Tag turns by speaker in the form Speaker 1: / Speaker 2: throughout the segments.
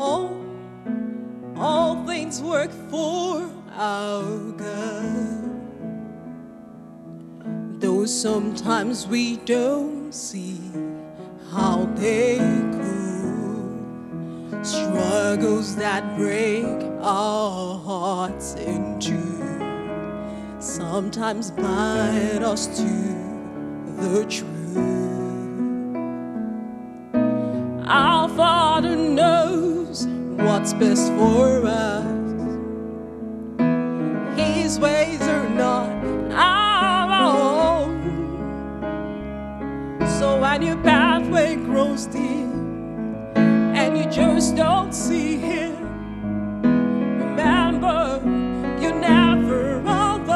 Speaker 1: all, all things work for our good. Though sometimes we don't see how they could, struggles that break our hearts in two, sometimes bind us to the truth. What's best for us. His ways are not our own. So when your pathway grows deep and you just don't see Him, remember you're never alone.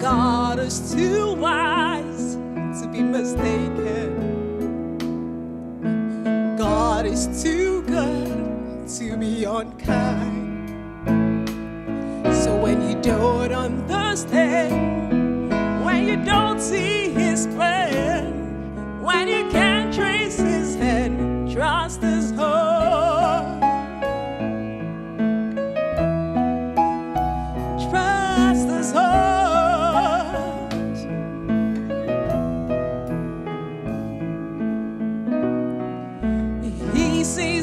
Speaker 1: God is too wise be mistaken. God is too good to be unkind. So when you don't understand, when you don't see His plan,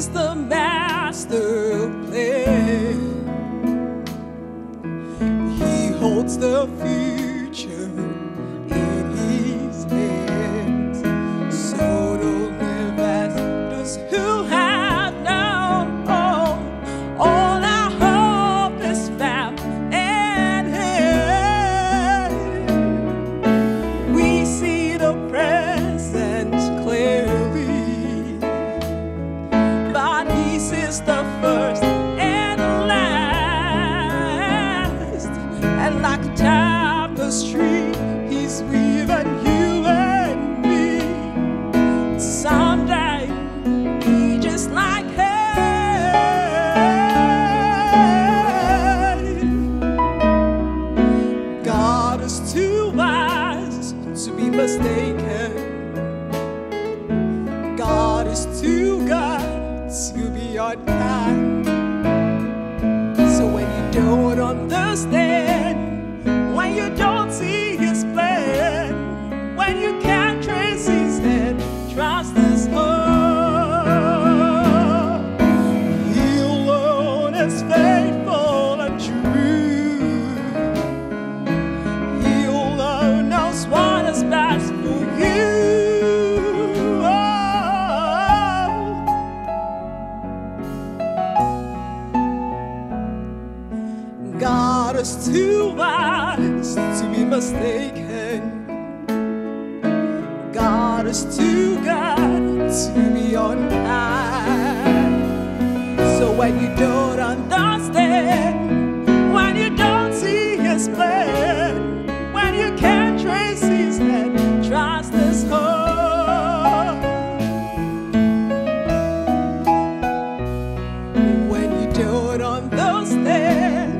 Speaker 1: Sees the master plan. He holds the future he the first and last. And like a tapestry, he's weaving you and me. Someday, be just like him. God is too wise to be mistaken. Don't understand, Is too wise to be mistaken. God is too good to be unkind. So when you don't understand, when you don't see His plan, when you can't trace His hand, trust His heart. When you don't understand,